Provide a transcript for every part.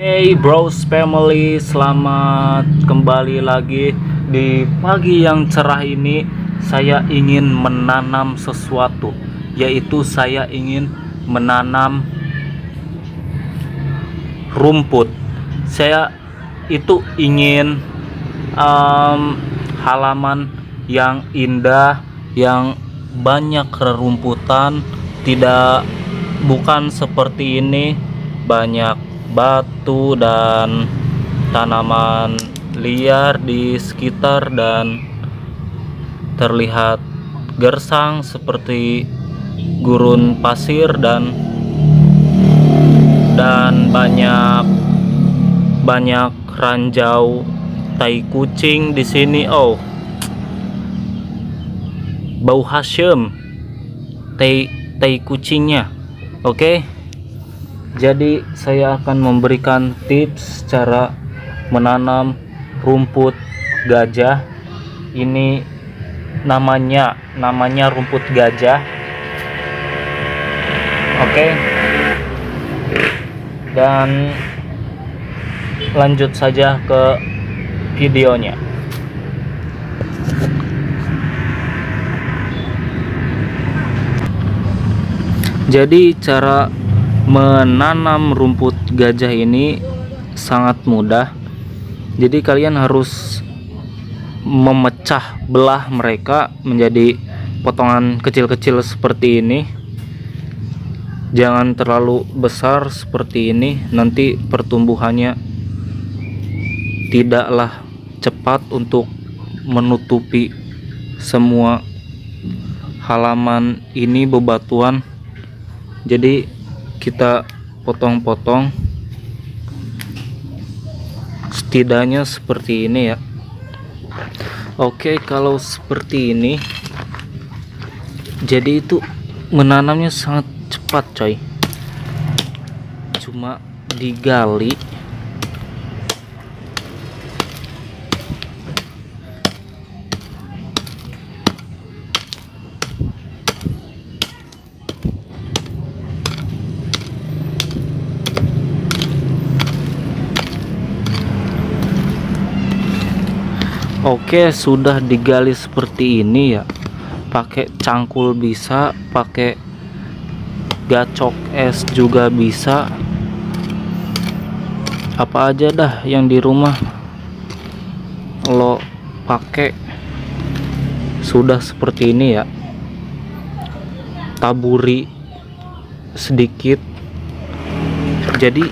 Hey bros family, selamat kembali lagi di pagi yang cerah ini. Saya ingin menanam sesuatu, yaitu saya ingin menanam rumput. Saya itu ingin um, halaman yang indah, yang banyak rerumputan, tidak bukan seperti ini banyak batu dan tanaman liar di sekitar dan terlihat gersang seperti gurun pasir dan dan banyak banyak ranjau tai kucing di sini. Oh bau Hashem tai tai kucingnya. Oke jadi saya akan memberikan tips cara menanam rumput gajah. Ini namanya namanya rumput gajah. Oke. Dan lanjut saja ke videonya. Jadi cara menanam rumput gajah ini sangat mudah. Jadi kalian harus memecah belah mereka menjadi potongan kecil-kecil seperti ini. Jangan terlalu besar seperti ini nanti pertumbuhannya tidaklah cepat untuk menutupi semua halaman ini bebatuan. Jadi kita potong-potong. Setidaknya seperti ini ya. Oke kalau seperti ini jadi itu menanamnya sangat cepat coy. Cuma digali Oke sudah digali seperti ini ya. Pakai cangkul bisa pakai gacok es juga bisa. Apa aja dah yang di rumah lo pakai sudah seperti ini ya. Taburi sedikit. Jadi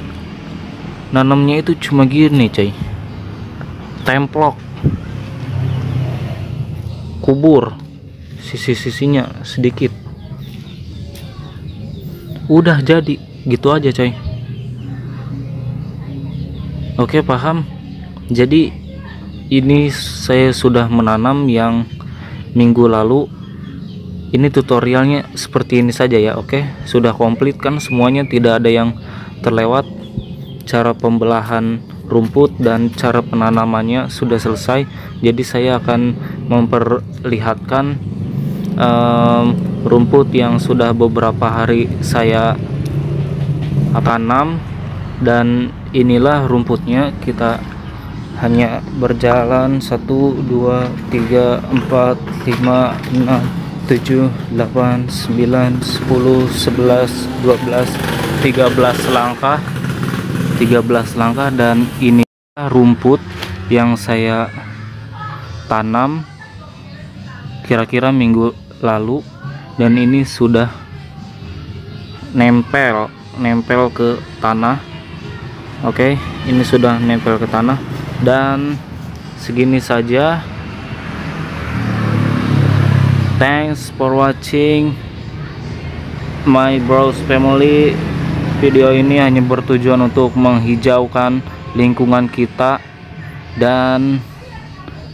nanamnya itu cuma gini coy templok kubur. Sisi-sisinya sedikit. Udah jadi gitu aja coy. Oke paham. Jadi ini saya sudah menanam yang minggu lalu. Ini tutorialnya seperti ini saja ya oke? Sudah komplit kan semuanya tidak ada yang terlewat. Cara pembelahan rumput dan cara penanamannya sudah selesai. Jadi saya akan memperlihatkan um, rumput yang sudah beberapa hari saya tanam. Dan inilah rumputnya. Kita hanya berjalan 1 2 3 4 5 6 7 8 9 10 11 12 13 langkah 13 langkah dan ini rumput yang saya tanam kira-kira minggu lalu dan ini sudah nempel nempel ke tanah. Oke ini sudah nempel ke tanah dan segini saja. Thanks for watching my bros family video ini hanya bertujuan untuk menghijaukan lingkungan kita dan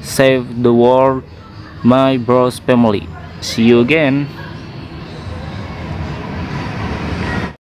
save the world my bros family. See you again